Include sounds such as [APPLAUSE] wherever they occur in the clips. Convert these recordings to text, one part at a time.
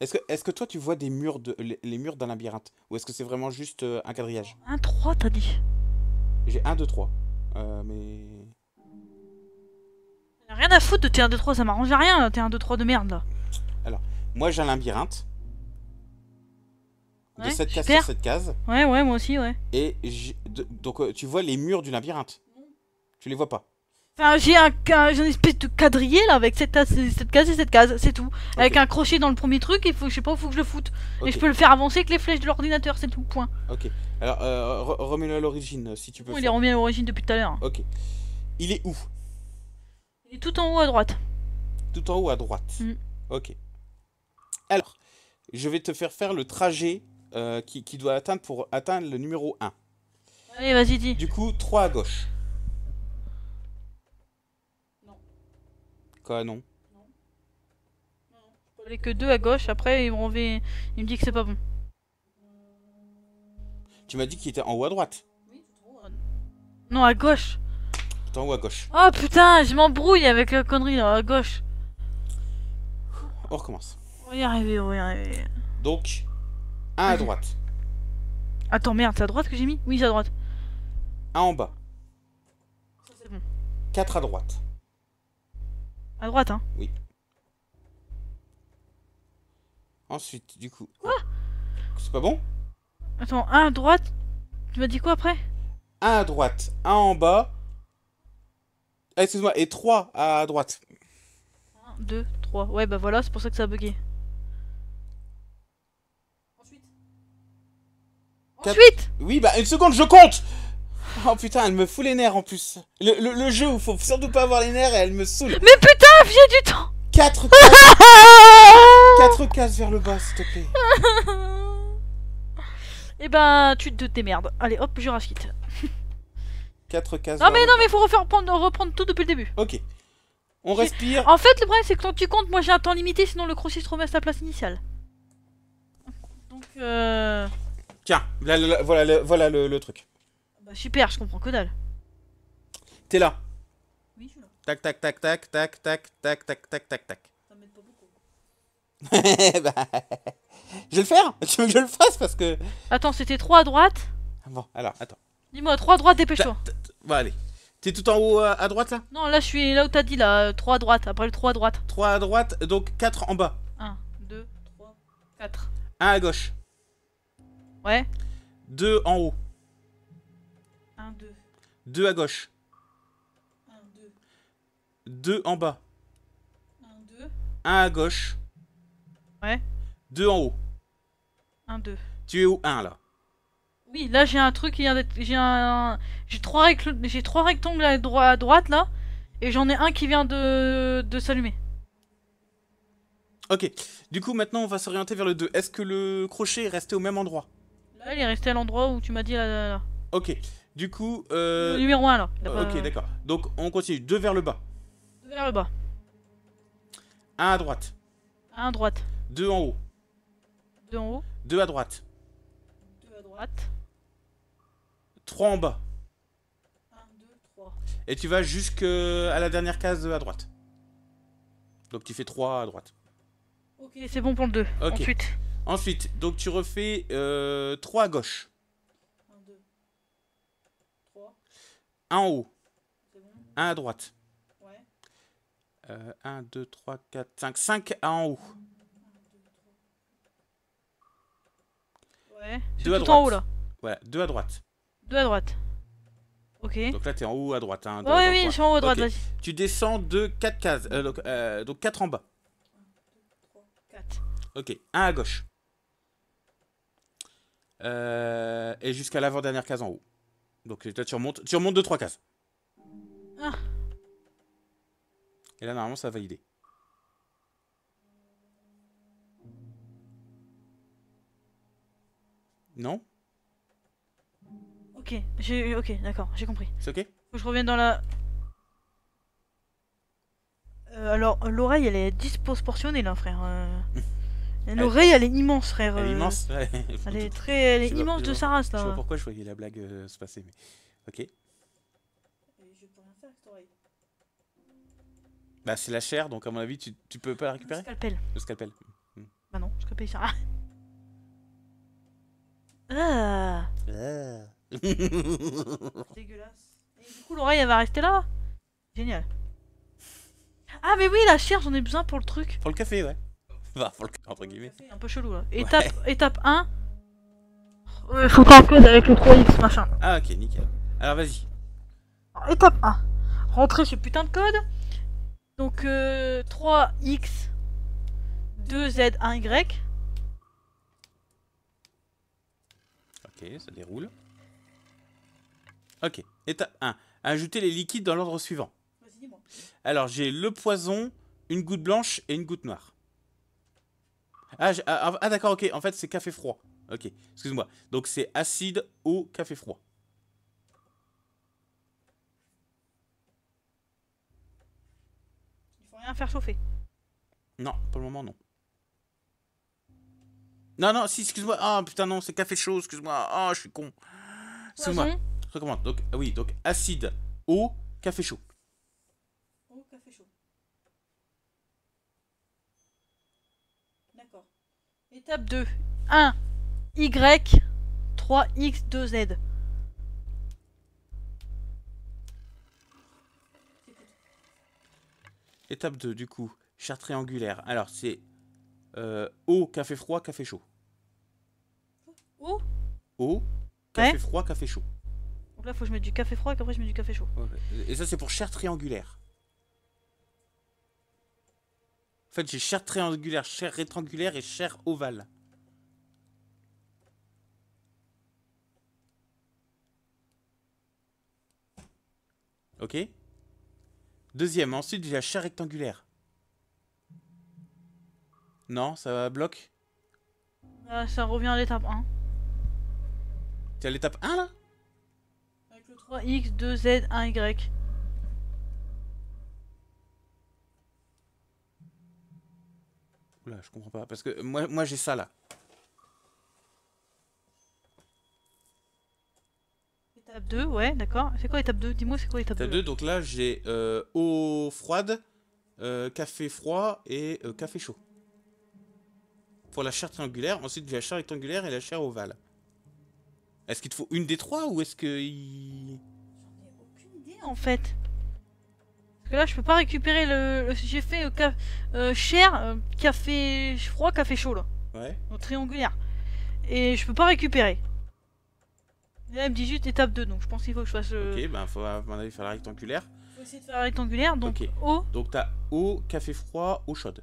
Est-ce que, est que toi, tu vois des murs de, les, les murs d'un labyrinthe? Ou est-ce que c'est vraiment juste euh, un quadrillage? 1, 3, t'as dit. J'ai 1, 2, 3. Euh, mais... Rien à foutre de T1, 2, 3, ça m'arrange à rien, T1, 2, 3 de merde là. Moi, j'ai un labyrinthe. De Ouais, 7 cases super. sur 7 cases. Ouais, ouais, moi aussi, ouais. Et de- donc, euh, tu vois les murs du labyrinthe? Tu les vois pas? Enfin, j'ai un, un- une espèce de quadrillé là avec cette, case- cette case et cette case, c'est tout. Avec un crochet dans le premier truc, il faut, je sais pas où faut que je le foute. Et je peux le faire avancer avec les flèches de l'ordinateur, c'est tout, point. ok. Alors, euh, re- remets-le à l'origine, euh, si tu peux. Bon, il est remis à l'origine depuis tout à l'heure. Ok. Il est où? Il est tout en haut à droite. Tout en haut à droite. Mm. Ok. Alors, je vais te faire faire le trajet euh, qui, qui doit atteindre pour atteindre le numéro 1. Allez, vas-y, dis. Du coup, 3 à gauche. Quoi, non Il est que deux à gauche, après il me, renvoie- il me dit que c'est pas bon. Tu m'as dit qu'il était en haut à droite. Non, à gauche. En haut à gauche. Oh putain, je m'embrouille avec la connerie là, à gauche. On recommence. On va y arriver, on va y arriver. Donc, 1 à droite. [LAUGHS] Attends, merde, c'est à droite que j'ai mis? Oui, c'est à droite. 1 en bas. Ça, c'est bon. 4 à droite. À droite, hein. Ensuite, du coup. C'est pas bon? Attends, un à droite. Tu m'as dit quoi après? 1 à droite, 1 en bas. Ah, Excuse-moi, et 3 à droite. 1, 2, 3. Ouais, bah voilà, c'est pour ça que ça a bugué. Ensuite. Quatre- Ensuite Oui, bah une seconde, je compte Oh putain, elle me fout les nerfs en plus. Le, le- le jeu où faut surtout pas avoir les nerfs, elle me saoule. Mais putain, viens du temps 4 cases, [LAUGHS] quatre cases vers le bas, s'il te plaît. Eh ben, tu te démerdes. Allez, hop, je rage 4 cases Non vers mais le non bas. mais faut refaire prendre, reprendre tout depuis le début. Ok. On respire. En fait le problème c'est que quand tu comptes moi j'ai un temps limité sinon le crochet se remet à sa place initiale. Donc euh... Tiens, là, là, là, voilà, le, voilà le, le truc. Bah super je comprends que dalle. T'es là. Oui je suis là. Tac, tac, tac, tac, tac, tac, tac, tac, tac, tac, tac. Ça m'aide pas beaucoup. [LAUGHS] Bah, je vais le faire Tu veux que je le fasse parce que... Attends c'était 3 à droite? Bon, alors, attends. Dis-moi 3 à droite dépêche-toi. Bon, allez. T'es tout en haut à, à droite là? Non là je suis là où t'as dit là 3 à droite après le 3 à droite. 3 à droite, donc 4 en bas. 1, 2, 3, 4. 1 à gauche. Ouais. 2 en haut. 1, 2, 2 à gauche. 1, 2, 2 en bas. 1, 2, 1 à gauche. Ouais. 2 en haut. 1, 2. Tu es où? 1 là Oui, là j'ai un truc qui vient d'être. J'ai un. J'ai trois, rectangles... j'ai trois rectangles à, droi- à droite là. Et j'en ai un qui vient de, de s'allumer. Ok. Du coup, maintenant, on va s'orienter vers le 2. Est-ce que le crochet est resté au même endroit? Là, il est resté à l'endroit où tu m'as dit là. là, là. Ok. Du coup, Le euh... numéro 1 là. Pas- Ok, d'accord. Donc, on continue. 2 vers le bas. Vers le bas. 1 à droite. Un à droite. 2 en haut. Deux en haut. 2 à droite. Deux à droite. 3 en bas. Un, deux, trois. Et tu vas jusqu'à la dernière case à droite. Donc, tu fais 3 à droite. Ok, c'est bon pour le 2. Ok. Ensuite. Ensuite, donc tu refais euh, 3 à gauche. Un, deux, trois. 1 en haut. C'est bon. 1 à droite. Ouais. Euh, 1, 2, 3, 4, 5. 5 en haut. Ouais. Deux à tout droite. en haut là. Voilà, 2 à droite. Deux à droite. Ok. Donc là, tu es en haut à droite. Hein, oui, je suis en haut à droite, vas-y. Tu descends de 4 cases. euh, donc, euh, donc 4 en bas. 4. Ok, 1 à gauche. Euh, et jusqu'à l'avant-dernière case en haut. Donc là, tu remontes, tu remontes de 3 cases. Et là, normalement, ça va valider. Non? Ok, j'ai. Ok, d'accord, j'ai compris. C'est ok? Faut que je revienne dans la. Euh, alors, l'oreille, elle est disproportionnée là, frère. euh. [LAUGHS] L'oreille, elle est immense, frère. Elle est euh. immense. ouais. Elle est très, elle est Je vois- immense je de vois- sa race Je sais pas là. pourquoi je voyais la blague euh, se passer, mais. Ok. Bah, c'est la chair, donc à mon avis, tu, tu peux pas la récupérer Scalpel. Le scalpel. Bah non, scalpel. appuyer sur. Ah. Ah, [LAUGHS] dégueulasse. Et du coup, l'oreille, elle va rester là. Génial. Ah, mais oui, la chair, j'en ai besoin pour le truc. Pour le café, ouais. Bah, pour le café, entre guillemets. C'est un peu chelou là. Étape, [LAUGHS] étape 1. Ouais, faut qu'on code avec le 3x machin. Ah, ok, nickel. Alors, vas-y. Étape 1. Rentrer ce putain de code. Donc euh, 3x 2z 1y. Ok, ça déroule. Ok, étape 1. Ajouter les liquides dans l'ordre suivant. Alors, j'ai le poison, une goutte blanche et une goutte noire. Ah, j'ai- ah, ah, d'accord, ok. En fait, c'est café froid. Ok, excuse-moi. Donc, c'est acide, eau, café froid. Il faut rien faire chauffer. Non, pour le moment, non. Non, non, si, excuse-moi. Ah, putain, non, c'est café chaud, excuse-moi. Ah, je suis con. Excuse-moi. Je recommence. Donc, ah oui, donc acide, eau, café chaud. Oh, café chaud. D'accord. Étape 2. 1. Y. 3x 2z. Étape 2, du coup, charte triangulaire. Alors, c'est euh, eau, café froid, café chaud. Oh Eau, café Ouais. froid, café chaud. Donc là, faut que je mette du café froid et qu'après je mets du café chaud. Et ça, c'est pour chair triangulaire. En fait, j'ai chair triangulaire, chair rectangulaire et chair ovale. Ok? Deuxième, ensuite, j'ai la chair rectangulaire. Non, ça bloque Ah, ça revient à l'étape 1. T'es à l'étape 1 là? Avec le 3x 2z 1y. Oula, je comprends pas. Parce que moi, moi j'ai ça là. Étape 2, ouais, d'accord. C'est quoi étape 2 Dis-moi, c'est quoi étape 2 T'as deux, donc là j'ai euh, eau froide, euh, café froid et euh, café chaud. Pour la chair triangulaire, ensuite j'ai la chair rectangulaire et la chair ovale. Est-ce qu'il te faut une des trois ou est-ce que... il- aucune idée en fait. Parce que là, je peux pas récupérer le. le- J'ai fait euh, ca- euh, chair, euh, café froid, café chaud là, Ouais. en triangulaire. Et je peux pas récupérer. Là, il me dit juste étape 2, donc je pense qu'il faut que je fasse. euh, Ok, ben faut à mon avis faire la rectangulaire. faut essayer de faire rectangulaire, donc Ok. eau. Donc t'as eau, café froid, eau chaude.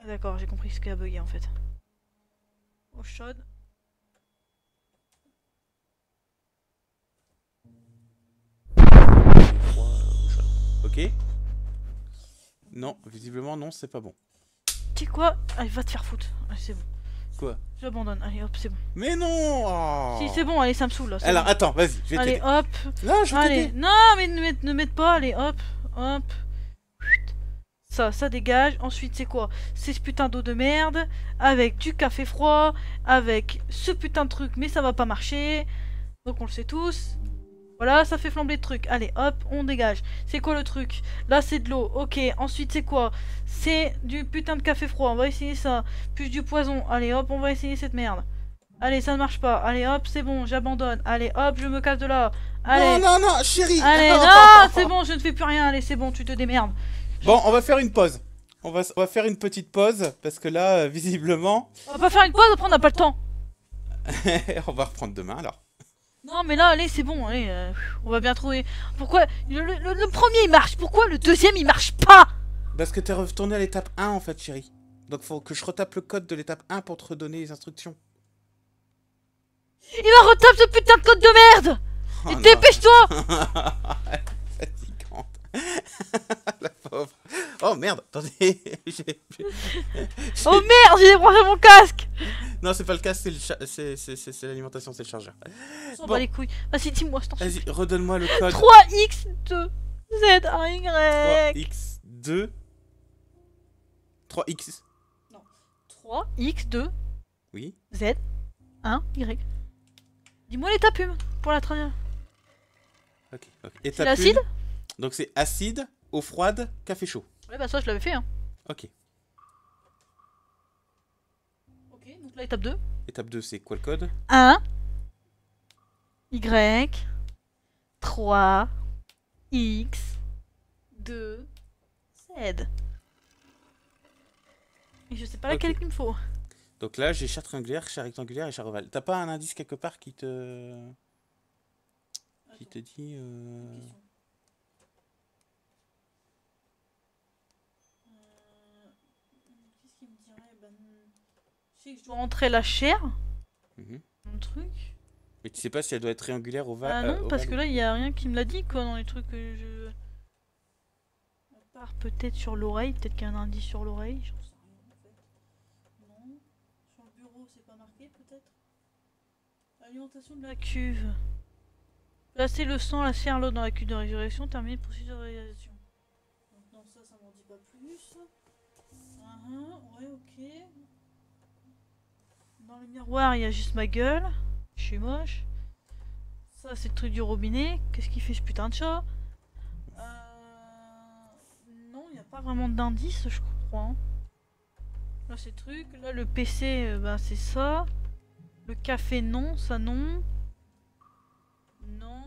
Ah, D'accord, j'ai compris ce qui a bugué en fait. Eau chaude. Café froid, eau chaude. Ok Non, visiblement non, c'est pas bon. Tu sais quoi? Allez, va te faire foutre. C'est bon. Quoi J'abandonne. Allez, hop, c'est bon. Mais non oh. Si, c'est bon, allez, ça me saoule là. Alors bon. attends, vas-y, je vais Allez, hop. Non, je vais Allez, non, mais ne mette, ne mette pas, allez, hop, hop. Ça, ça dégage. Ensuite, c'est quoi? C'est ce putain d'eau de merde, avec du café froid, avec ce putain de truc, mais ça va pas marcher. Donc on le sait tous. Voilà, ça fait flamber le truc. Allez, hop, on dégage. C'est quoi le truc? Là, c'est de l'eau. Ok, ensuite, c'est quoi? C'est du putain de café froid. On va essayer ça. Plus du poison. Allez, hop, on va essayer cette merde. Allez, ça ne marche pas. Allez, hop, c'est bon, j'abandonne. Allez, hop, je me casse de là. Allez, Non, non, non, chérie Allez, [LAUGHS] non, c'est bon, je ne fais plus rien. Allez, c'est bon, tu te démerdes. Bon, on va faire une pause. On va, on va faire une petite pause parce que là, euh, visiblement, On va pas faire une pause, après on n'a pas le temps. [LAUGHS] on va reprendre demain alors. Non, mais là, allez, c'est bon, allez, euh, on va bien trouver. Pourquoi le, le- le- le premier il marche Pourquoi le deuxième il marche pas? Parce que t'es retourné à l'étape 1 en fait, chérie. Donc faut que je retape le code de l'étape 1 pour te redonner les instructions. Il va retape ce putain de code de merde Oh Et. Dépêche-toi [LAUGHS] Fatigante. [LAUGHS] La pauvre. Oh merde, attendez. [LAUGHS] J'ai- Oh merde, j'ai débranché mon casque non, c'est pas le cas, c'est l'alimentation, c'est le chargeur. On Bon. les couilles. Vas-y, dis-moi, je t'en. Vas-y, redonne-moi le code 3x2 z1y 3x2. 3x. 3x2 Oui. z 1 y. Dis-moi l'étape hume pour la traîner. Ok. ok. C'est l'acide? Donc c'est acide, eau froide, café chaud. Ouais, bah ça, je l'avais fait, hein. Ok. Donc là, étape 2. Étape 2, c'est quoi le code 1, Y, 3, X, 2, Z. Et je sais pas laquelle Ok. qu'il me faut. Donc là, j'ai chat triangulaire, chat rectangulaire et chat ovale. T'as pas un indice quelque part qui te. qui te dit. euh, Qu'est-ce qu'il me dirait Ben, Je sais que je dois entrer la chair, mhm. mon truc. Mais tu sais pas si elle doit être triangulaire, ovale. Ah euh, non, parce ovale que ou- là, il y a rien qui me l'a dit, quoi, dans les trucs que je... À part peut-être sur l'oreille, peut-être qu'il y a un indice sur l'oreille, j'en sais rien, en fait. Non. Sur le bureau, c'est pas marqué, peut-être Alimentation de la cuve. Placer le sang, la chair, l'eau dans la cuve de résurrection, terminer le processus de réalisation. Donc non, ça, ça m'en dit pas plus. Ah, ah, ouais, ok. Dans le miroir, il y a juste ma gueule. Je suis moche. Ça, c'est le truc du robinet. Qu'est-ce qu'il fait ce putain de chat? Euh, Non, il n'y a pas vraiment d'indice, je crois. hein. Là, c'est le truc. Là, le PC, euh, bah, c'est ça. Le café, non. Ça, non. Non.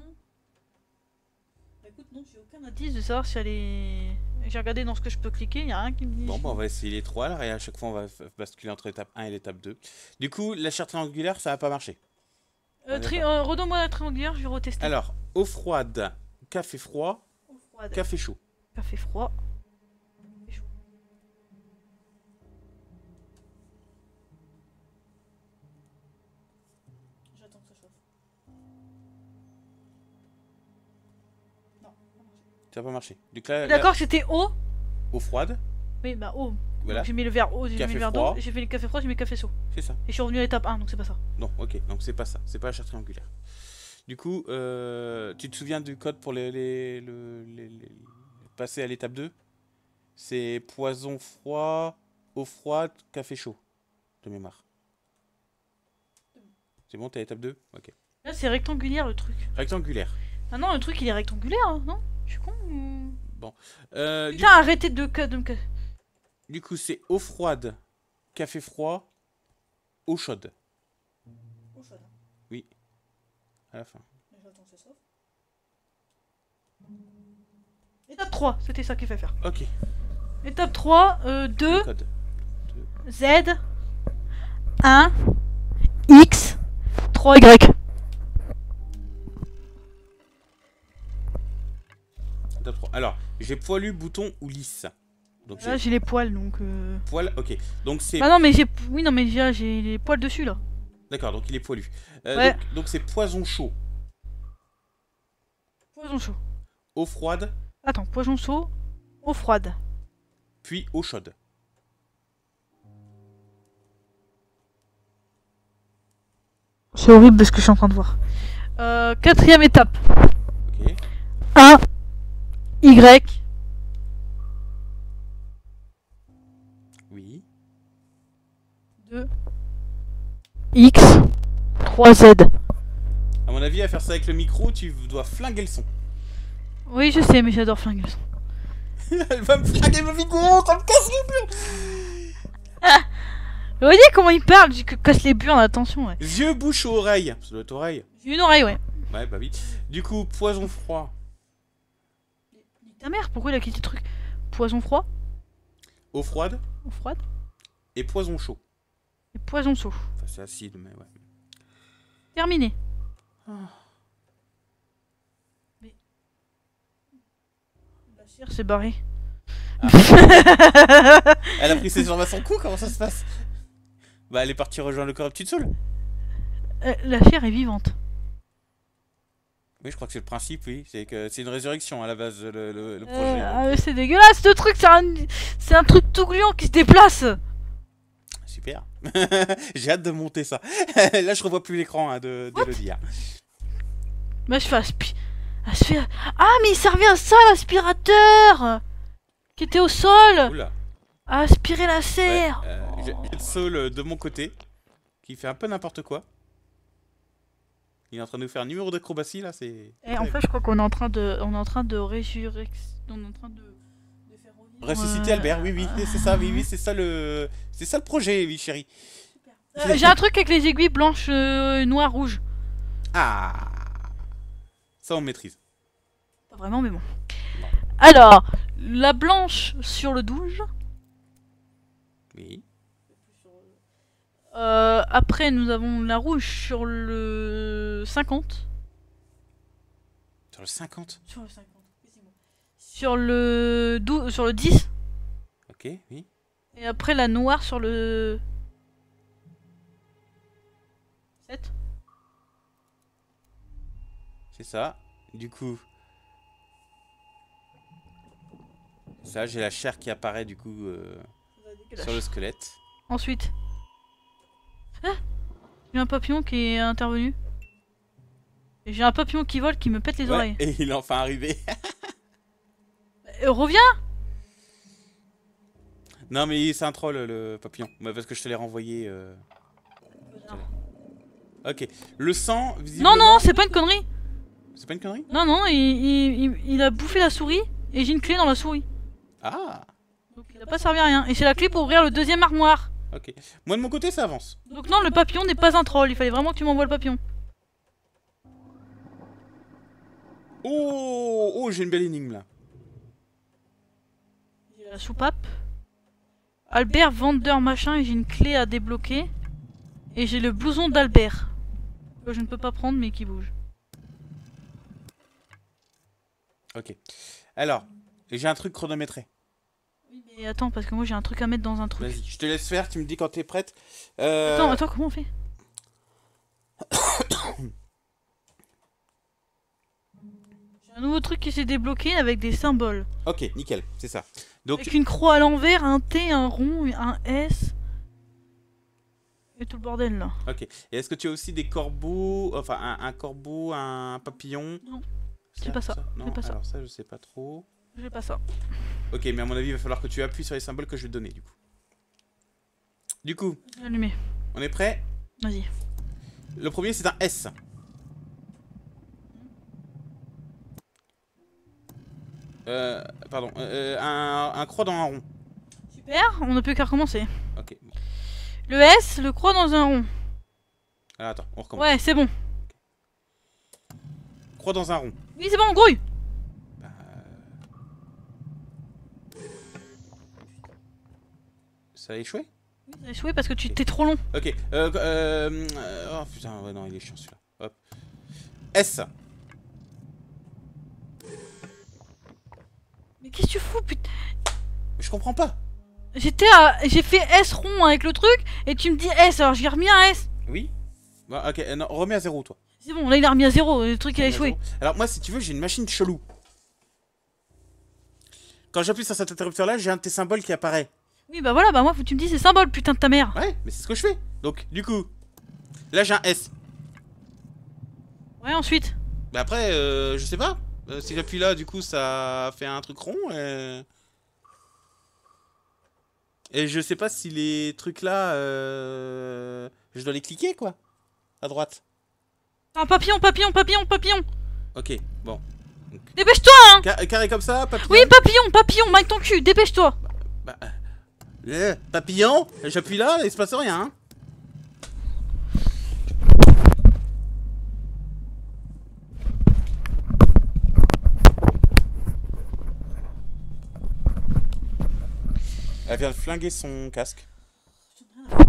Bah, écoute, non, j'ai aucun indice de savoir si elle est. J'ai regardé dans ce que je peux cliquer, il n'y a rien qui me dit. Bon, bah, on va essayer les trois alors et à chaque fois on va basculer entre l'étape 1 et l'étape 2. Du coup, la chair triangulaire, ça va pas marcher. Euh, tri- euh, Redonne-moi la triangulaire, je vais retester. Alors, eau froide, café froid, Eau froide. café chaud. Café froid. Ça va pas là, D'accord, c'était eau eau froide, Oui, bah eau. voilà, J'ai mis le verre eau, j'ai mis le verre d'eau, j'ai fait le café froid, j'ai mis le café chaud. c'est ça. Et je suis revenu à l'étape 1, donc c'est pas ça. Non, ok, donc c'est pas ça, c'est pas la chair triangulaire. Du coup, euh, tu te souviens du code pour les, les, le- les- les- passer à l'étape 2 C'est poison froid, eau froide, café chaud, de mémoire. C'est bon, t'es à l'étape 2 Ok. Là, c'est rectangulaire le truc. Rectangulaire. Ah non, le truc il est rectangulaire, hein, non? Je suis con ou... Euh, du, Putain, arrêtez de, de du coup, c'est eau froide, café froid, eau chaude, Eau chaude. à la fin. J'attends que ça chauffe. Étape 3, c'était ça qu'il fait faire. Ok, Étape 3, euh, 2, le code. Z, 1, X, 3, Y. Étape 3. Alors, j'ai poilu, bouton ou lisse. Donc Là, j'ai les poils, donc... Euh... poil, ok. Donc c'est Ah non, mais j'ai... Oui, non, mais j'ai j'ai les poils dessus, là. D'accord, donc il est poilu. Euh, Ouais. Donc donc c'est poison chaud, Poison chaud. eau froide, Attends, poison chaud, eau froide. puis eau chaude. C'est horrible ce que je suis en train de voir. Euh, quatrième étape. Ok. 1, Y, Oui. 2, X, 3, Z. À mon avis, à faire ça avec le micro, tu dois flinguer le son. Oui, je sais, mais j'adore flinguer le son. [LAUGHS] Elle va me flinguer le micro, ça me casse les burnes. Vous voyez comment il parle Je casse les burnes, attention, ouais. Yeux, bouche, oreille. Ça doit être oreille. J'ai une oreille, ouais. Ouais, bah oui. Du coup, poison froid, ta mère, pourquoi il a quitté le truc? Poison froid, eau froide? Eau froide, et poison chaud. et poison chaud. Enfin, c'est acide, mais ouais. Terminé. Ah. Mais... La chair s'est barrée. [LAUGHS] Elle a pris ses jambes à son cou, comment ça se passe? Bah, elle est partie rejoindre le corps de petite. Euh, la chair est vivante. Oui, je crois que c'est le principe, oui. C'est que c'est une résurrection à la base, le, le- le projet. Euh, donc, ah, c'est dégueulasse ce truc, c'est un... c'est un truc tout gluant qui se déplace. Super. [LAUGHS] J'ai hâte de monter ça. [LAUGHS] Là, je revois plus l'écran hein, de d'Elodie. hein. Bah je fais aspi... aspi- Ah mais il servait à ça l'aspirateur Qui était au sol Oula. À aspirer la Ouais, serre euh, Oh. J'ai le Saul euh, de mon côté qui fait un peu n'importe quoi. Il est en train de nous faire un numéro d'acrobatie là, c'est. Et en fait je crois qu'on est en train de... On est en train de résurrex... On est en train de... de faire revivre, Ressusciter euh, Albert, oui, oui, c'est ça, oui, oui, c'est ça le, c'est ça le projet, oui, chérie. Euh, J'ai un truc avec les aiguilles blanches, euh, noires, rouges. Ah Ça, on maîtrise. Pas vraiment, mais bon. Alors, la blanche sur le 12. Oui. Euh, après, nous avons la rouge sur le 50. Sur le 50 Sur le 50. Sur le 12, sur le 10. Ok, oui. Et après la noire sur le 7. C'est ça. Du coup... Ça, j'ai la chair qui apparaît du coup euh, sur le squelette. Ensuite. Ah J'ai un papillon qui est intervenu. J'ai un papillon qui vole qui me pète les Ouais, oreilles. et il est enfin arrivé. Euh, reviens non mais c'est un troll le papillon. Parce que je te l'ai renvoyé. euh. Ok. Le sang, Non, visiblement... non, c'est pas une connerie. C'est pas une connerie? Non, non, il- il a bouffé la souris et j'ai une clé dans la souris. Ah Donc il a pas servi à rien. Et c'est la clé pour ouvrir le deuxième armoire. Ok. Moi de mon côté ça avance. Donc non, le papillon n'est pas un troll. Il fallait vraiment que tu m'envoies le papillon. Oh, oh j'ai une belle énigme là. J'ai la soupape. Albert, vendeur, machin, et j'ai une clé à débloquer. Et j'ai le blouson d'Albert. Que je ne peux pas prendre, mais qui bouge. Ok. Alors, j'ai un truc chronométré. Oui, mais attends, parce que moi j'ai un truc à mettre dans un truc. Vas-y, je te laisse faire, tu me dis quand t'es prête. Euh, Attends, attends, comment on fait? [COUGHS] J'ai un nouveau truc qui s'est débloqué avec des symboles. Ok, nickel, c'est ça. Donc, Avec une croix à l'envers, un T, un rond, un S. Et tout le bordel là. ok. Et est-ce que tu as aussi des corbeaux, enfin un, un corbeau, un papillon? Non, c'est pas ça, Non, c'est pas ça. alors ça je sais pas trop. J'ai pas ça. Ok, mais à mon avis il va falloir que tu appuies sur les symboles que je vais te donner du coup. Du coup, allumé. on est prêt? Vas-y. Le premier c'est un S. Euh, pardon, euh, un, un croix dans un rond. Super, on ne peut qu'à recommencer. Ok, bon. Le S, le croix dans un rond. Alors, attends, on recommence. Ouais, c'est bon. Croix dans un rond. Oui, c'est bon, grouille. Ça a échoué? Oui, ça a échoué parce que tu t'es trop long. Ok, euh, euh, Oh putain, ouais, non, il est chiant celui-là. Hop. S. Mais qu'est-ce que tu fous, putain Je comprends pas. J'étais à... J'ai fait S rond avec le truc, et tu me dis S, alors j'ai remis un S. Oui Bon, ok, euh, non, remets à zéro, toi. C'est bon, là il a remis à zéro, le truc il a échoué. Alors, moi, si tu veux, j'ai une machine chelou. Quand j'appuie sur cet interrupteur-là, j'ai un de tes symboles qui apparaît. Oui, bah voilà, bah moi faut que tu me dises c'est symbole, putain de ta mère. Ouais, mais c'est ce que je fais. Donc, du coup, là, j'ai un S. Ouais, ensuite. Mais après, euh, je sais pas. Euh, si j'appuie là, du coup, ça fait un truc rond. Et, et je sais pas si les trucs là, euh, je dois les cliquer quoi, à droite. Un papillon, papillon, papillon, papillon. Ok, bon. Dépêche-toi, hein Ca- carré comme ça, papillon. Oui, papillon, papillon, maille ton cul, dépêche-toi. Bah, euh, papillon. J'appuie là, il se passe rien. hein. Elle vient de flinguer son casque.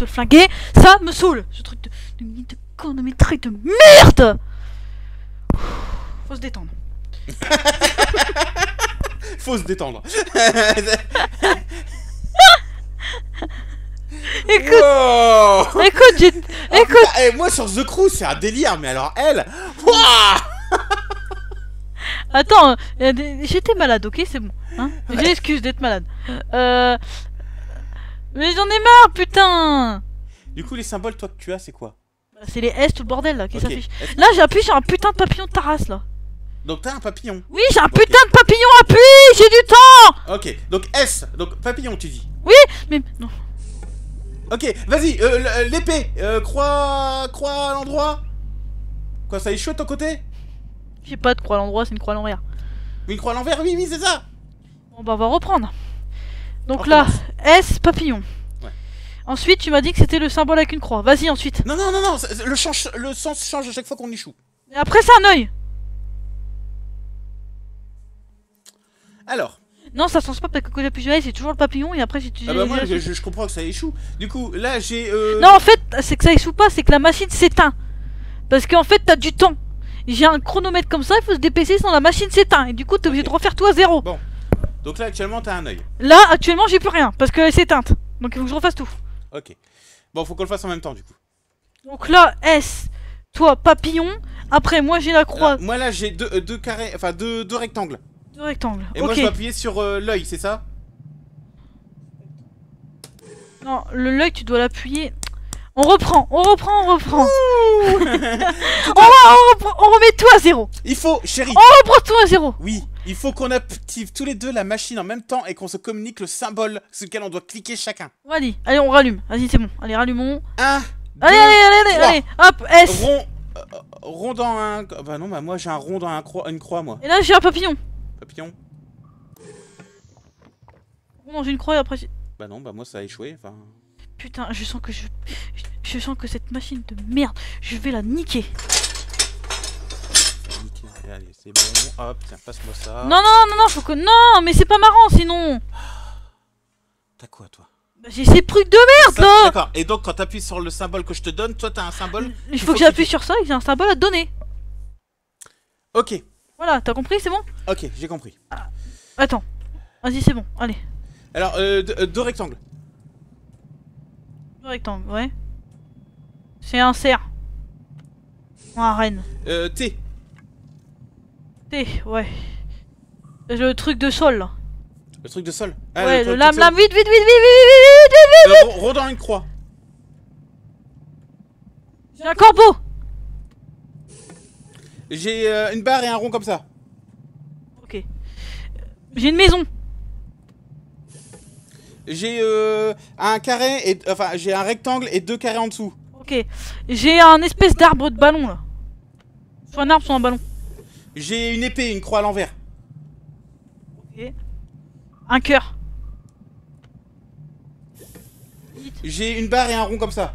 Le flinguer, ça me saoule. Ce truc de, de, de, de chronométré de merde. Faut se détendre. [LAUGHS] Faut se détendre. [LAUGHS] [LAUGHS] Écoute, Wow écoute, j'ai... Écoute, Ah, eh, moi sur The Crew c'est un délire, mais alors elle, Wouah attends, euh, j'étais malade, ok, c'est bon. Hein J'ai l'excuse d'être malade. Euh... Mais j'en ai marre, putain Du coup les symboles toi que tu as c'est quoi? Bah, C'est les S, tout le bordel là qui s'affiche. Là, j'ai appuyé sur un putain de papillon de ta race là. Donc t'as un papillon. Oui, j'ai un putain de papillon appuyé, j'ai du temps Ok, donc S, donc papillon tu dis. Mais non. Ok, vas-y, euh, euh, l'épée, euh, croix, croix à l'endroit. Quoi, ça échoue de ton côté? J'ai pas de croix à l'endroit, c'est une croix à l'envers. Oui, une croix à l'envers, oui, oui, c'est ça. Bon bah on va reprendre. Donc On là, recommence. S, papillon. Ouais. Ensuite, tu m'as dit que c'était le symbole avec une croix. Vas-y, ensuite. Non, non, non, non, le, change- le sens change à chaque fois qu'on échoue. Et après, c'est un œil. Alors, Non, ça change pas parce que quand j'appuie sur c'est toujours le papillon et après, j'ai ah bah moi je, je- comprends que ça échoue. Du coup, là j'ai. Euh... Non, en fait, c'est que ça échoue pas, c'est que la machine s'éteint. Parce qu'en fait, t'as du temps. J'ai un chronomètre comme ça, il faut se dépêcher sinon la machine s'éteint. Et du coup, t'es obligé de refaire tout à zéro. Donc là actuellement t'as un œil. Là, actuellement, j'ai plus rien parce qu'elle s'est éteinte. Donc il faut que je refasse tout. Ok. Bon, faut qu'on le fasse en même temps du coup. Donc là, S, toi, papillon. Après, moi, j'ai la croix Alors, moi là j'ai deux, euh, deux carrés, enfin deux, deux rectangles. Et moi je dois appuyer sur euh, l'œil, c'est ça? Non, le l'œil, tu dois l'appuyer. On reprend, on reprend, on reprend. [LAUGHS] on, on, reprend- on remet tout à zéro. Il faut, chérie. On reprend tout à zéro. Oui, il faut qu'on active tous les deux la machine en même temps et qu'on se communique le symbole sur lequel on doit cliquer chacun. Allez, allez, on rallume. Vas-y, c'est bon. Allez, rallumons. Un, Allez, deux, allez, allez, allez, allez. Hop, S. rond, euh, rond dans un. Bah non, bah moi j'ai un rond dans un croix, une croix moi. Et là, j'ai un papillon. Papillon. On mange une croix et après. Bah non, bah moi ça a échoué. Enfin. Putain, je sens que je. je- sens que cette machine de merde, je vais la niquer. nickel. Allez, c'est bon. Hop, tiens, passe-moi ça. Non, non, non, non, faut que. Non, mais c'est pas marrant sinon. T'as quoi toi? Bah, J'ai ces trucs de merde là. D'accord. Et donc quand t'appuies sur le symbole que je te donne, toi t'as un symbole? Il faut faut que j'appuie sur ça et j'ai un symbole à te donner. Ok, Voilà, t'as compris, c'est bon ok, j'ai compris. Attends. Vas-y, c'est bon, allez. Alors, euh, deux, euh, deux rectangles. Le rectangle, ouais. C'est un cerf. Ou un renne. Euh, T. T, ouais. Le truc de sol là. Le truc de sol. Ah, ouais, truc le de lame, sol. lame, vite, vite, vite, vite, vite, vite, vite, Euh, rond- rond dans une croix. vite. J'ai un corbeau. J'ai euh, une barre et un rond comme ça. Ok. J'ai une maison. J'ai euh, un carré et enfin j'ai un rectangle et deux carrés en dessous. Ok. J'ai un espèce d'arbre de ballon là. Soit un arbre, soit un ballon. J'ai une épée, une croix à l'envers. Ok. Un cœur. J'ai une barre et un rond comme ça.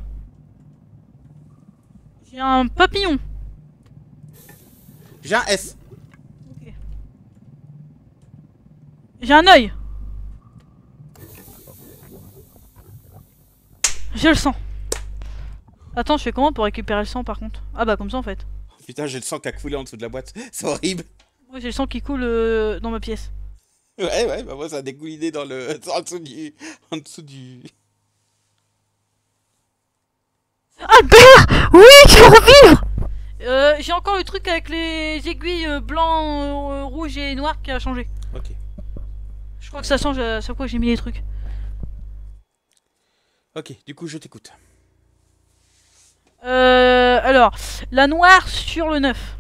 J'ai un papillon. J'ai un S. J'ai un œil. J'ai le sang. Attends, je fais comment pour récupérer le sang par contre? Ah bah comme ça en fait. Putain, j'ai le sang qui a coulé en dessous de la boîte. [LAUGHS] C'est horrible. Moi j'ai le sang qui coule euh, dans ma pièce. Ouais, ouais, bah moi ça a dégouliné dans le [LAUGHS] en dessous du en dessous du. Albert Oui, tu veux revivre euh, J'ai encore le truc avec les aiguilles euh, blanc, euh, rouge et noir qui a changé. Ok. Je crois que ça change à chaque fois que j'ai mis les trucs. Ok, du coup je t'écoute. Euh, alors, la noire sur le 9,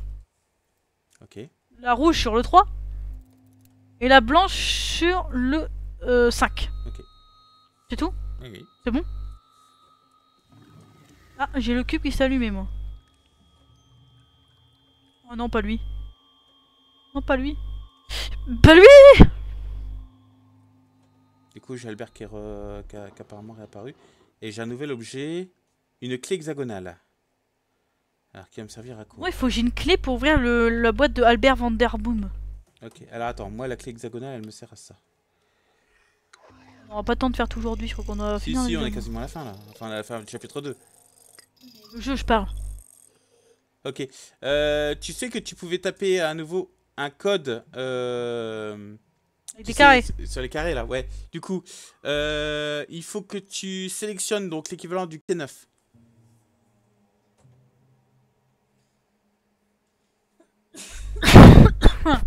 Ok. la rouge sur le 3 et la blanche sur le euh, 5. Ok. C'est tout? Oui, oui. Ah, j'ai le cube qui s'est allumé, moi. Oh non, pas lui. Non, pas lui. Pas lui Du coup j'ai Albert qui, est re- qui a- qui a apparemment réapparu. Et j'ai un nouvel objet, une clé hexagonale. Alors qui va me servir à quoi? Moi, il faut que j'ai une clé pour ouvrir le, la boîte de Albert Vanderboom. Ok, alors attends, moi la clé hexagonale elle me sert à ça. On aura pas le temps de faire tout aujourd'hui, je crois qu'on a Si, fini. si, on est quasiment à la fin là. Enfin, à la fin du chapitre 2. Le jeu, je parle. Ok. Euh, tu sais que tu pouvais taper à nouveau un code. Euh, tu des sais, carrés. sur- les carrés là, ouais. Du coup, euh, il faut que tu sélectionnes donc l'équivalent du T9. [COUGHS]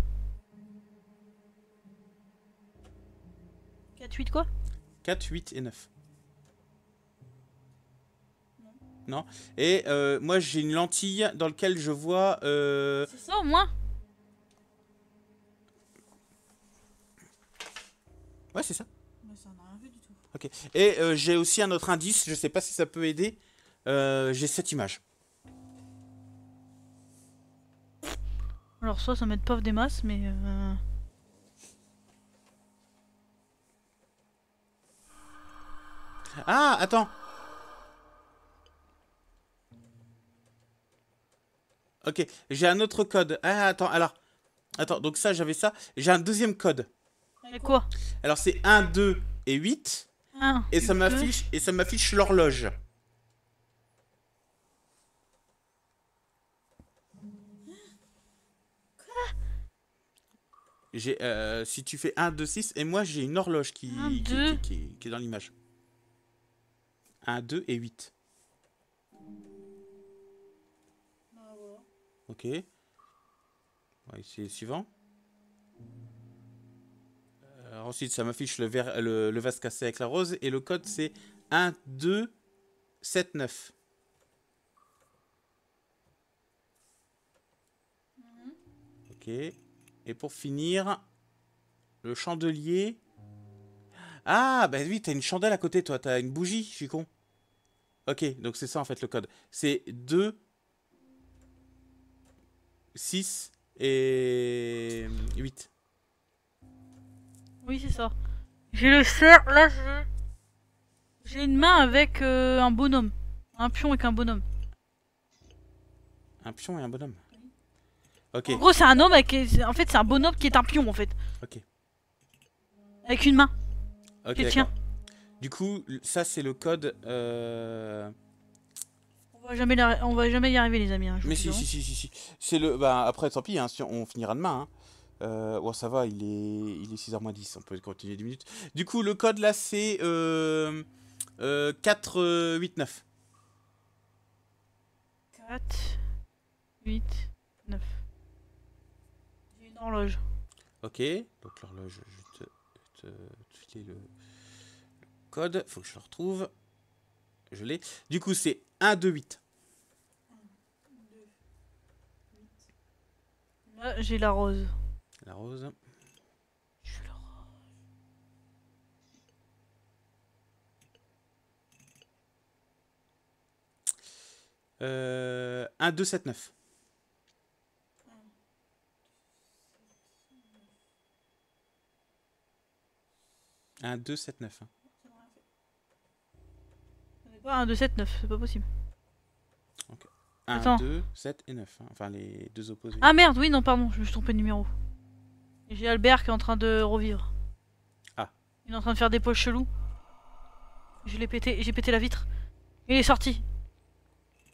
Quatre, huit, quoi? 4, 8 et 9. Non. Et euh, moi j'ai une lentille dans laquelle je vois. euh, C'est ça au moins Ouais, c'est ça. Ça n'a rien vu du tout. Ok. Et euh, j'ai aussi un autre indice, je sais pas si ça peut aider. Euh, j'ai cette image. Alors, soit ça m'aide pas des masses, mais. Euh... Ah, attends. Ok, j'ai un autre code. Ah, attends, alors. Attends, donc ça, j'avais ça. J'ai un deuxième code. Et quoi? Alors, c'est 1, 2 et 8. Un, Et ça m'affiche et ça m'affiche l'horloge. J'ai euh, si tu fais 1 2 6 et moi j'ai une horloge qui est dans l'image. 1 2 et 8. OK. On va essayer le suivant. Euh, ensuite, ça m'affiche le, le, le vase cassé avec la rose. Et le code, c'est 1, 2, 7, 9. Ok. Et pour finir, le chandelier. Ah, bah oui, t'as une chandelle à côté, toi. T'as une bougie, je suis con. Ok, donc c'est ça en fait le code. C'est 2, 6 et 8. Oui, c'est ça. J'ai le cerf, là, j'ai... J'ai une main avec euh, un bonhomme. Un pion avec un bonhomme. Un pion et un bonhomme. Ok, En gros, c'est un homme avec... En fait, c'est un bonhomme qui est un pion, en fait. ok. Avec une main. Ok, le d'accord. tien. Du coup, ça c'est le code. euh, On va jamais, la- on va jamais y arriver, les amis. hein, Mais si, dis, si, hein. si, si, si. C'est le. Bah, après, tant pis, hein, si on finira demain. Hein. Euh, bon, ça va, il est, il est 6h moins 10. On peut continuer 10 minutes. Du coup, le code là, c'est euh, euh, 4, euh, 8, 9. 4, 8, 9. J'ai une horloge. Ok, donc l'horloge, je vais te, te, te filer le, le code. Faut que je le retrouve. Je l'ai. Du coup, c'est 1, 2, 8. Là, j'ai la rose. La rose. Je suis la rose. Euh, 1, 2, 7, 9. Un 2, 7, 9. hein. C'est pas un 2, 7, 9, c'est pas possible. 1, Attends. 2, 7 et 9. hein. Enfin, les deux opposés. Ah merde, oui, non, pardon, je me suis trompé de numéro. J'ai Albert qui est en train de revivre. Ah. Il est en train de faire des poches chelous. Je l'ai pété, j'ai pété la vitre. Il est sorti.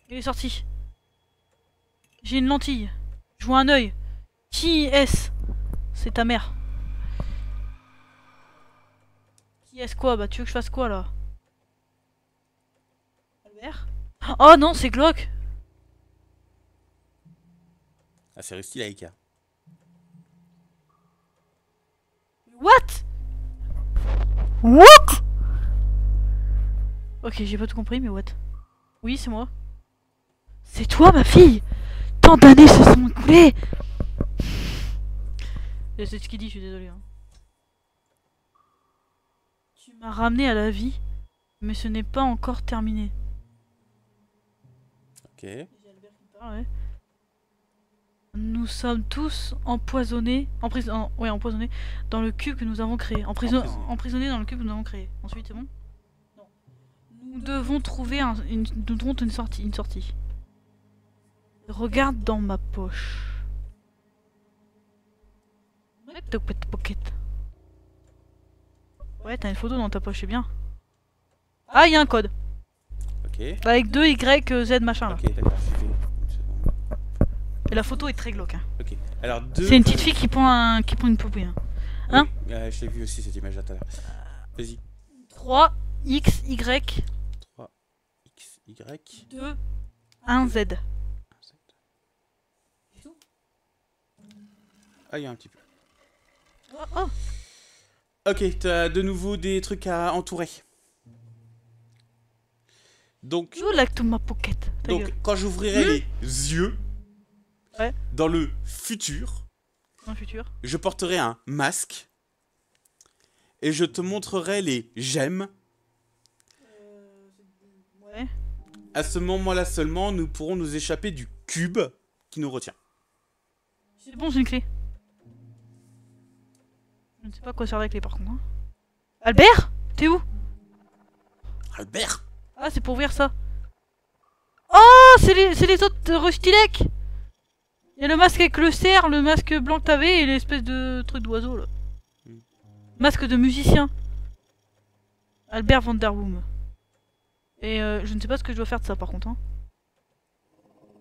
Il est sorti. J'ai une lentille. Je vois un œil. Qui est-ce? C'est ta mère. Qui est-ce quoi? Bah tu veux que je fasse quoi là? Oh non, c'est Glock Ah, c'est Rusty Laika. What? What? Ok, j'ai pas tout compris, mais what? Oui, c'est moi. C'est toi, ma fille Tant d'années se sont écoulées C'est ce qu'il dit, je suis désolé. hein. Tu m'as ramené à la vie, mais ce n'est pas encore terminé. Ok. Ouais. Nous sommes tous empoisonnés, empris- en- ouais, empoisonnés dans le cube que nous avons créé. Emprisonnés, Emprisonnés. emprisonnés dans le cube que nous avons créé. Ensuite, c'est bon? Nous devons trouver un- une, nous devons une sortie, une sortie. Regarde dans ma poche. Pocket. Ouais, t'as une photo dans ta poche, c'est bien. Ah, il y a un code. Ok. Avec 2 Y, Z, machin là. Ok, d'accord. je fais une seconde. Et la photo est très glauque. hein. Ok. Alors, deux. C'est une petite fille qui prend, un, qui prend une poupée. Hein. hein Oui, euh, je l'ai vu aussi cette image là tout à l'heure. Vas-y. 3, X, Y, 3, X, Y. 2, 1, Z. Ah, il y a un petit peu. Oh, oh. Ok, t'as de nouveau des trucs à entourer. Donc, You like to my pocket. Ta donc quand j'ouvrirai les yeux, Ouais. dans le futur, Dans le futur. je porterai un masque et je te montrerai les j'aime. Ouais. À ce moment-là seulement, nous pourrons nous échapper du cube qui nous retient. C'est bon, j'ai une clé. Je ne sais pas quoi sert la clé par contre. hein. Albert? T'es où? Albert? Ah, c'est pour ouvrir ça. Oh, c'est les, c'est les autres Rustilek Il y a le masque avec le cerf, le masque blanc que t'avais et l'espèce de truc d'oiseau là. Hmm. Masque de musicien. Albert van der Woom. Et euh, je ne sais pas ce que je dois faire de ça par contre. Hein.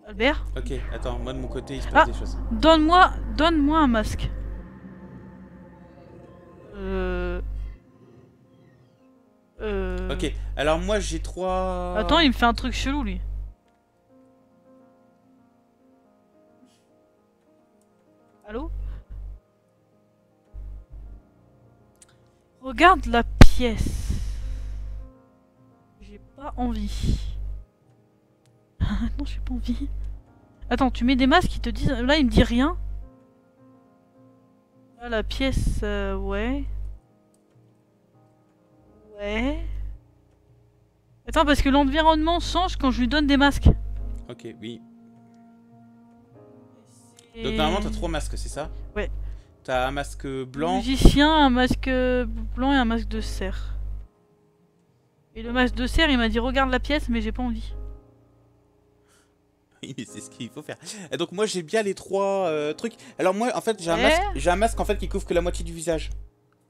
Albert? Ok, attends, moi de mon côté, il se Ah. passe des choses. Donne-moi, donne-moi un masque. Euh... Euh... Ok, alors moi j'ai trois... Attends, il me fait un truc chelou lui. Allô? Regarde la pièce. J'ai pas envie. [LAUGHS] non, j'ai pas envie. Attends, tu mets des masques qui te disent. Là, il me dit rien. Là, la pièce, euh, ouais. Ouais. Attends, parce que l'environnement change quand je lui donne des masques. Ok, oui. Et- Donc normalement t'as trois masques, c'est ça? Ouais. T'as un masque blanc, Musicien, un masque blanc et un masque de cerf. Et le masque de cerf, il m'a dit regarde la pièce, mais j'ai pas envie. [LAUGHS] Oui, mais c'est ce qu'il faut faire. Et donc moi j'ai bien les trois euh, trucs. Alors moi en fait j'ai un masque, j'ai un masque en fait qui couvre que la moitié du visage.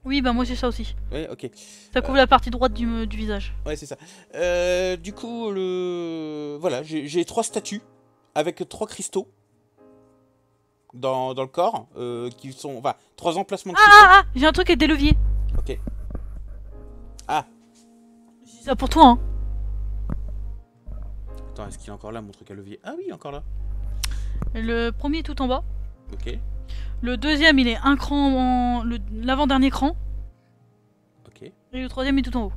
Oui, bah moi j'ai ça aussi. Ouais, ok. Ça couvre la partie droite du, du visage. Ouais, c'est ça. Euh, du coup, le voilà, j'ai trois statues avec trois cristaux dans, dans le corps euh, qui sont, enfin, trois emplacements de Ah, cristaux. ah, ah J'ai un truc avec des leviers. Ok. Ah, dis ça pour toi, hein. attends, est-ce qu'il est encore là mon truc à levier? Ah oui, il est encore là. Le premier est tout en bas. Ok, Le deuxième, il est un cran en... L'avant-dernier cran. ok. Et le troisième est tout en haut.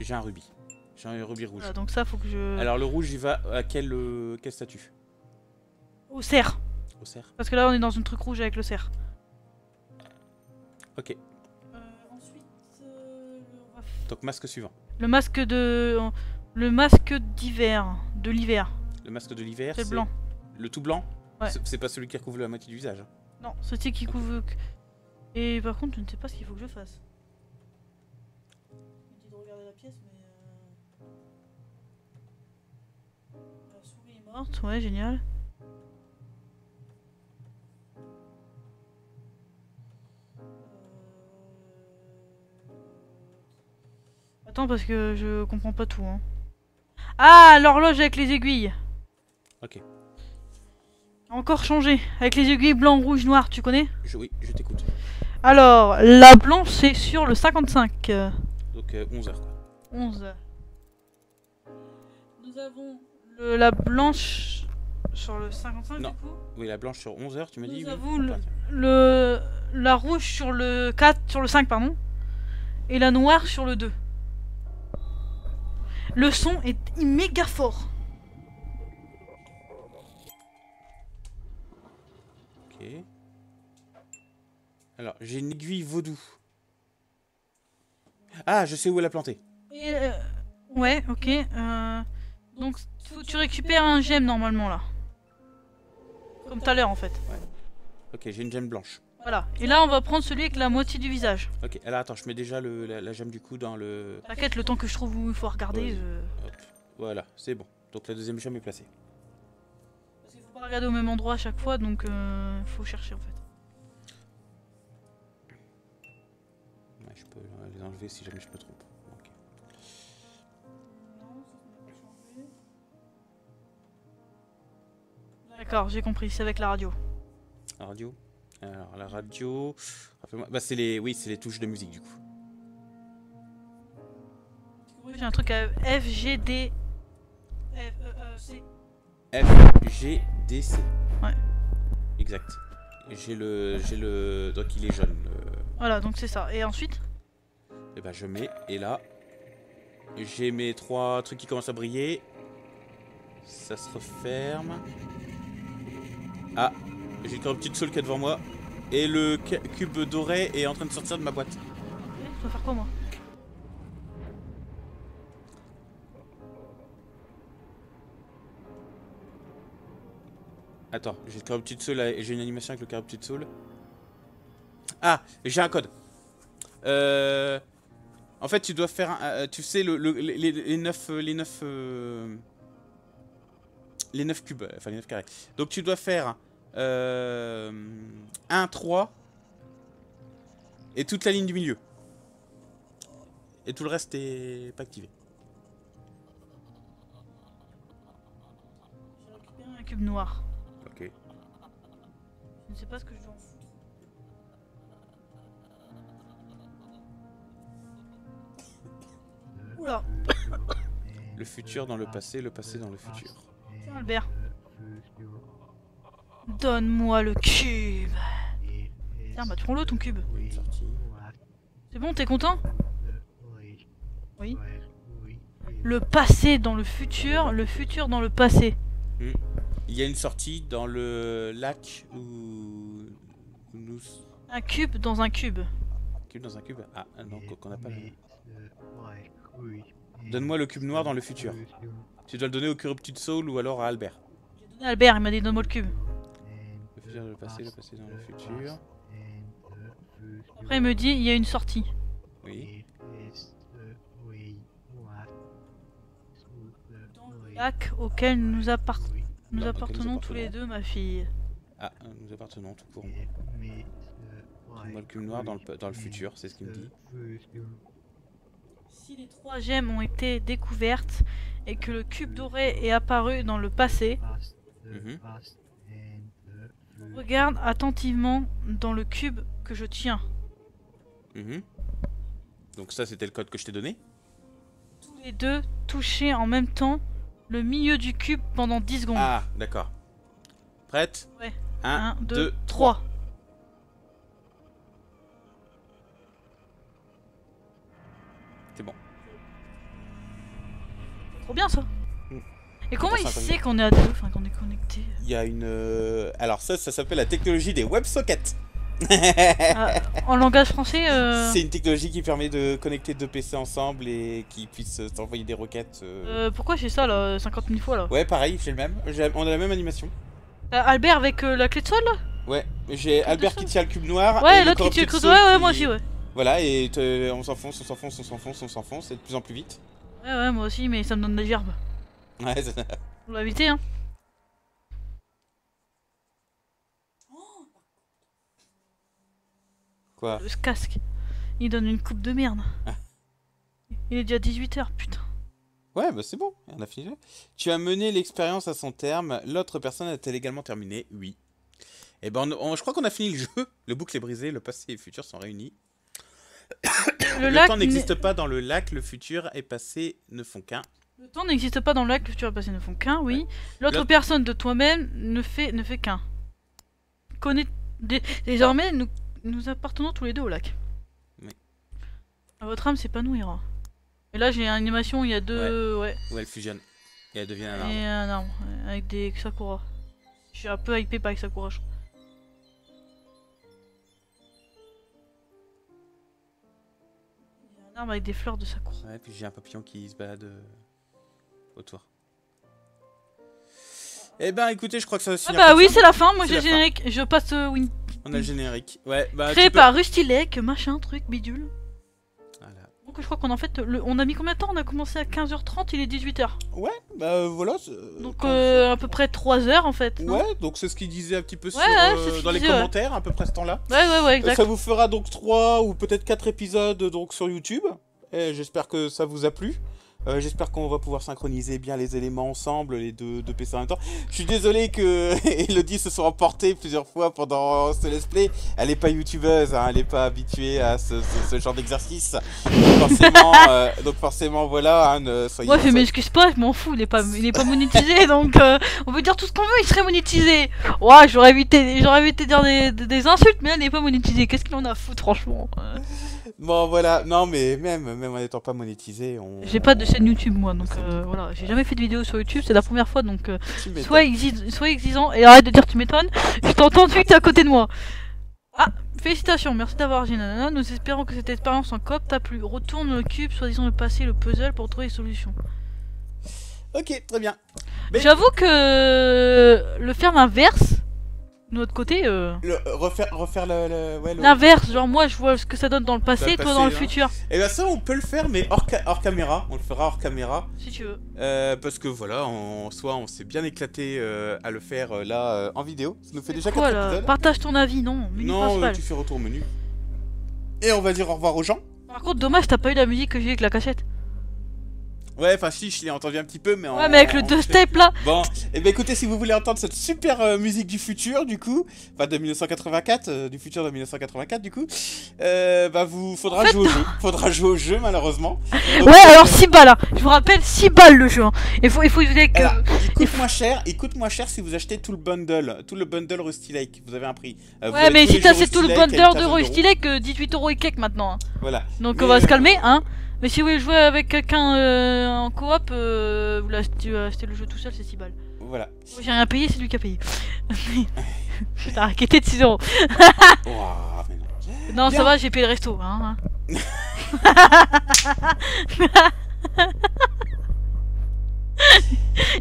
J'ai un rubis. J'ai un rubis rouge. Donc ça, faut que je... Alors le rouge, il va à quelle euh, statue? Au cerf. Au cerf. Parce que là, on est dans un truc rouge avec le cerf. Ok. ensuite, Donc masque suivant. le masque de... Le masque d'hiver. De l'hiver. Le masque de l'hiver. C'est blanc. Le tout blanc? Ouais. C'est- pas celui qui recouvre la moitié du visage. hein. Non, c'est qui couvre... Et par contre, je ne sais pas ce qu'il faut que je fasse. Il dit de regarder la pièce, mais... euh, La souris est morte, ouais, génial. Euh, Attends, parce que je comprends pas tout. Hein. Ah, l'horloge avec les aiguilles. Ok. Encore changé. Avec les aiguilles blanc, rouge, noir, tu connais? Je, oui, je t'écoute. Alors, la blanche, c'est sur le 55. euh, Donc 11h quoi. 11. Nous avons le- la blanche sur le 55 Non. du coup? Oui, la blanche sur 11h, tu m'as Nous dit oui avons le-. Le, la rouge sur le 4, sur le 5, pardon. Et la noire sur le 2. Le son est méga fort. Alors, j'ai une aiguille vaudou. Ah, je sais où elle a planté. Et, euh, ouais, ok. euh, donc, faut que tu récupères un gemme normalement là. Comme tout à l'heure en fait. Ok, j'ai une gemme blanche. Voilà. Et là, on va prendre celui avec la moitié du visage. Ok, alors attends, je mets déjà le, la, la gemme du coup dans le... T'inquiète, le temps que je trouve où il faut regarder. Ouais. je- Hop, voilà, c'est bon. Donc la deuxième gemme est placée. Parce qu'il faut pas regarder au même endroit à chaque fois, donc euh, faut chercher en fait. Les enlever si jamais je me trompe. D'accord, j'ai compris, c'est avec la radio. La radio Alors la radio... Bah c'est les... Oui, c'est les touches de musique du coup. J'ai un truc à F, G, D. F, E, E, C. F, G, D, C. Ouais. Exact. J'ai le... J'ai le... Donc il est jaune. le- Voilà, donc c'est ça. Et ensuite? Et ben je mets, et là, j'ai mes trois trucs qui commencent à briller. Ça se referme. Ah, j'ai encore une petite soul qui est devant moi. Et le cube doré est en train de sortir de ma boîte. Eh, Je dois faire quoi moi? Attends, j'ai le carreau petite soul et j'ai une animation avec le carreau petite soul. Ah, j'ai un code. Euh, En fait, tu dois faire, un- euh, tu sais, le, le- les, les- les 9, les 9, les 9 cubes, euh, enfin les 9 carrés. Donc tu dois faire euh, 1, 3 et toute la ligne du milieu. Et tout le reste est pas activé. J'ai récupéré un cube noir. Ok. Je ne sais pas ce que je dois Oula, Le futur dans le passé, le passé dans le futur. tiens Albert. Donne-moi le cube. Tiens, bah prends-le ton cube. C'est bon, t'es content? Oui. Le passé dans le futur, le futur dans le passé. Il y a une sortie dans le lac où nous Un cube dans un cube. cube dans un cube? Ah non, qu'on n'a pas. Donne-moi le cube noir dans le futur. Tu dois le donner au Corrupted Soul ou alors à Albert. Albert, il m'a dit donne-moi le cube. Le futur dans le passé, le passé dans le futur. Après, il me dit il y a une sortie. Oui. Lac auquel nous, appart- nous appartenons nous tous les deux, ma fille. Ah, nous appartenons tout pour moi. Donne-moi le cube noir dans le, dans le futur, c'est ce qu'il me dit. Si les trois gemmes ont été découvertes et que le cube doré est apparu dans le passé, Mhm. regarde attentivement dans le cube que je tiens. Mhm. Donc ça, c'était le code que je t'ai donné. Tous les deux toucher en même temps le milieu du cube pendant 10 secondes. Ah, d'accord. Prête? Ouais. 1, 1, 2, 2, 3. Trop bien ça. Mm. Et comment il sait qu'on est à deux, enfin qu'on est connecté? Il y a une... euh, Alors ça, ça s'appelle la technologie des WebSockets. Ah, En langage français, euh, [LAUGHS] C'est une technologie qui permet de connecter deux PC ensemble et qui puisse t'envoyer des requêtes. euh. euh, pourquoi j'ai ça là, 50 000 fois là? Ouais, pareil, j'ai le même. On a la même animation. Euh, Albert avec euh, la clé de sol là? Ouais, j'ai Albert qui tient le cube noir. Ouais, l'autre qui Corrupted le code. Soul Ouais, moi aussi, ouais. Voilà, et on s'enfonce, on s'enfonce, on s'enfonce, on s'enfonce, et de plus en plus vite. Ouais, ouais, moi aussi, mais ça me donne des gerbes. Ouais, ça- Faut l'éviter, hein. Quoi? Le casque. Il donne une coupe de merde. Ah. Il est déjà 18h, putain. Ouais, bah c'est bon, on a fini. Tu as mené l'expérience à son terme. L'autre personne a-t-elle également terminé? Oui. Et ben, on- on- je crois qu'on a fini le jeu. Le boucle est brisé, le passé et le futur sont réunis. Le, Le, lac temps n'existe pas dans le lac, le futur et passé ne font qu'un. Le temps n'existe pas dans le lac, le futur et passé ne font qu'un, oui. L'autre L'autre- personne de toi-même ne fait, ne fait qu'un. Connais... dé- Désormais, nous, nous appartenons tous les deux au lac. Oui. Votre âme s'épanouira. Et là, j'ai une animation, il y a deux... Ouais. Où elle fusionne. Et elle devient un Et arbre. un arbre, avec des Sakura. Je suis un peu hypé par les Sakura, je crois. Arbre avec des fleurs de Sakura. Ouais, puis j'ai un papillon qui se balade euh, autour. Eh ben écoutez, je crois que ça va se Ah bah oui, c'est la fin, moi j'ai générique. Je passe euh, Win. On a le générique. Ouais, bah Créé peux- par Rustilek, machin, truc, bidule. Donc je crois qu'on en fait, le- on a mis combien de temps? On a commencé à 15h30, il est 18h. Ouais, bah euh, voilà. c'est- Donc euh, à peu près 3 heures en fait. Ouais, donc c'est ce qu'il disait un petit peu sur, ouais, euh, ce qu'il dans les disait, ouais. commentaires, à peu près ce temps-là. Ouais, ouais, ouais, exact. Ça vous fera donc 3 ou peut-être 4 épisodes donc sur YouTube. Et j'espère que ça vous a plu. Euh, j'espère qu'on va pouvoir synchroniser bien les éléments ensemble, les deux, deux PC en même temps. Je suis désolé que [LAUGHS] Elodie se soit emportée plusieurs fois pendant ce let's play. Elle est pas youtubeuse, hein, elle est pas habituée à ce, ce- ce genre d'exercice. Donc forcément, [LAUGHS] euh, donc forcément voilà, hein, ne soyez Moi, je m'excuse pas, je m'en fous, il est pas, il est pas monétisé, [LAUGHS] donc euh, on peut dire tout ce qu'on veut, il serait monétisé. Ouais, j'aurais évité, évité de dire des, des- insultes, mais elle n'est pas monétisée. Qu'est-ce qu'il en a à foutre, franchement Bon voilà, non mais même, même en n'étant pas monétisé, on... J'ai pas de chaîne YouTube, moi, donc euh, voilà, j'ai jamais fait de vidéo sur YouTube, c'est la première fois, donc euh, Tu sois exigeant et arrête de dire tu m'étonnes. Je t'entends de suite à côté de moi. Ah, félicitations, merci d'avoir agi, nanana. Nous espérons que cette expérience en coop t'a plu. Retourne le cube, soi-disant le passé, le puzzle pour trouver les solutions. Ok, très bien. Mais- J'avoue que le faire l'inverse, De notre côté, euh, Le- refaire refaire le, le- ouais, le- l'inverse. Genre, moi, je vois ce que ça donne dans le passé, toi dans le hein. futur. Et ben ça on peut le faire mais hors, ca- hors caméra, on le fera hors caméra. Si tu veux. Euh, parce que voilà, en soi, on s'est bien éclaté euh, à le faire euh, là euh, en vidéo. Ça nous fait déjà 4 Quoi là épisodes. Partage ton avis, non. Menu Non, principal. euh, tu fais retour au menu. Et on va dire au revoir aux gens. Par contre, dommage, t'as pas eu la musique que j'ai eu avec la cachette. Ouais, enfin si, je l'ai entendu un petit peu, mais en- Ouais, mais avec le deux step là. Bon, et ben écoutez, si vous voulez entendre cette super euh, musique du futur, du coup, enfin de 1984, euh, du futur de 1984, du coup, euh, bah vous faudra En fait, jouer au jeu, faudra jouer au jeu malheureusement. [LAUGHS] Donc, Ouais, alors 6 balles. hein. Je vous rappelle, 6 balles le jeu. hein. Il faut, il faut que. Alors, il coûte moins cher, il coûte moins cher si vous achetez tout le bundle, tout le bundle Rusty Lake. Vous avez un prix. Ouais, mais si t'as tout le bundle de 15 Rusty Lake, euh, 18 euros et quelques maintenant. hein. Voilà. Donc Mais, on va se calmer, hein. Mais si vous voulez jouer avec quelqu'un euh, en coop, euh, vous l'achetez achetez le jeu tout seul, c'est 6 balles. Voilà. Moi, J'ai rien payé, c'est lui qui a payé. [LAUGHS] Putain, raquetté de 6 euros. Non. [LAUGHS] Bien. ça va, j'ai payé le resto. Hein. [LAUGHS]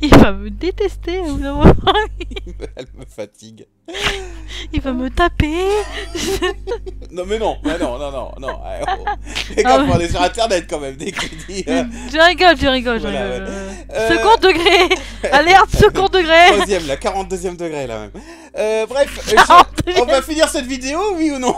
Il va me détester au bout d'un moment. Elle me fatigue. Il va me taper. [LAUGHS] Non mais non, mais non, non, non, non. eh, oh. [LAUGHS] Les Ah gars, faut aller sur internet quand même, dès que tu dis. euh, Je rigole, je rigole, je Voilà, rigole. Euh, Second degré [LAUGHS] Alerte, second degré Troisième, la 42e degré là même. Euh, bref, euh, 42e. je- on va finir cette vidéo, oui ou non?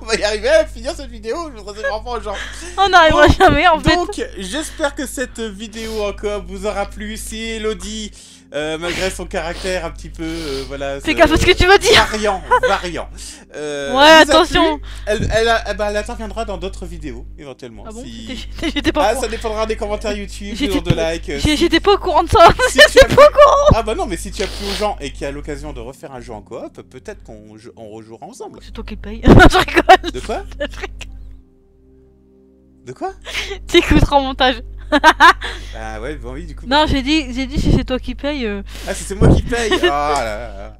On va y arriver à finir cette vidéo, je voudrais vraiment gens. On n'arrivera jamais en fait. Donc, j'espère que cette vidéo en coop vous aura plu. Si Elodie, euh, malgré son caractère un petit peu, euh, voilà. Fais gaffe à ce que tu vas dire Variant, variant. Euh, Ouais, attention plu, Elle, elle, eh ben, elle interviendra dans d'autres vidéos, éventuellement. Ah bon si- J'étais- J'étais pas, au Ah, courant. ça dépendra des commentaires YouTube, du J'étais nombre de likes. euh, J'étais pas au courant de ça si [LAUGHS] tu as plu- Ah bah non, mais si tu as plu aux gens et qu'il y a l'occasion de refaire un jeu en coop, peut-être qu'on on rejouera ensemble. C'est toi qui paye. [LAUGHS] De quoi je rigole. De quoi [LAUGHS] T'écouteras en montage. [LAUGHS] Ah ouais, bon oui, du coup. Non, j'ai dit, j'ai dit si c'est toi qui paye. euh, Ah, si c'est moi qui paye [LAUGHS] là là.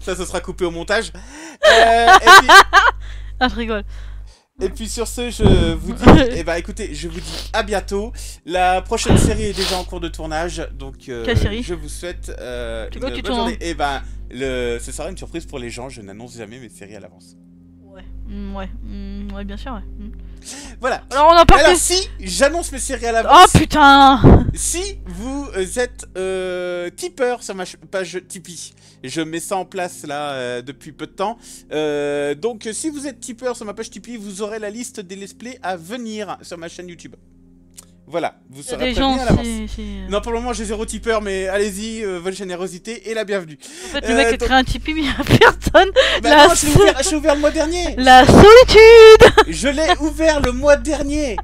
Ça, ce sera coupé au montage. Euh, et, puis, Ah, je rigole. Et puis sur ce, je vous dis, eh ben écoutez, je vous dis à bientôt. La prochaine série est déjà en cours de tournage, donc euh, Quelle série je vous souhaite euh, une bonne tournes journée. Et ben, le, ce sera une surprise pour les gens. Je n'annonce jamais mes séries à l'avance. Ouais, mm, ouais, mm, ouais, bien sûr, ouais. mm. Voilà. Alors on en parle Alors si j'annonce mes séries à Oh l'avance, putain si vous êtes euh, tipeur sur ma page Tipeee, je mets ça en place là euh, depuis peu de temps. Euh, donc si vous êtes tipeur sur ma page Tipeee, vous aurez la liste des let's play à venir sur ma chaîne YouTube. Voilà, vous Il serez des gens, à l'avance. c'est- Non, pour le moment, j'ai zéro tipeur, mais allez-y, euh, votre générosité et la bienvenue. En fait, le Euh, mec a donc- créé un Tipeee, mais il y a personne. Bah La non, je l'ai ouvert, le mois dernier. La solitude Je l'ai ouvert le mois dernier.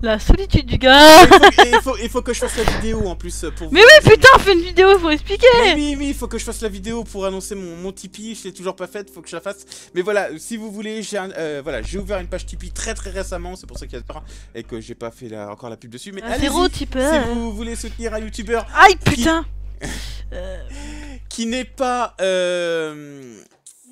La solitude du gars il, faut, il faut- il faut que je fasse la vidéo en plus euh, pour Mais oui, putain, fais une vidéo pour expliquer Mais oui, oui, il faut que je fasse la vidéo pour annoncer mon, mon Tipeee. Je l'ai toujours pas faite, faut que je la fasse. Mais voilà, si vous voulez, j'ai euh, voilà, j'ai ouvert une page Tipeee très très récemment. C'est pour ça qu'il y a et que j'ai pas fait la- encore la pub dessus. Mais allez Si vous voulez soutenir un youtubeur Aïe, putain [LAUGHS] Euh, qui n'est pas, euh,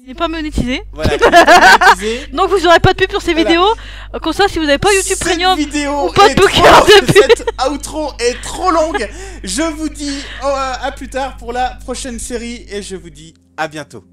Il n'est pas monétisé. voilà, [LAUGHS] qui n'est pas monétisé, Donc vous aurez pas de pub sur ces Voilà. vidéos. Euh, Comme ça, si vous n'avez pas YouTube cette Premium, vidéo ou pas de pub. cette outro est trop longue. Je vous dis oh, à plus tard pour la prochaine série et je vous dis à bientôt.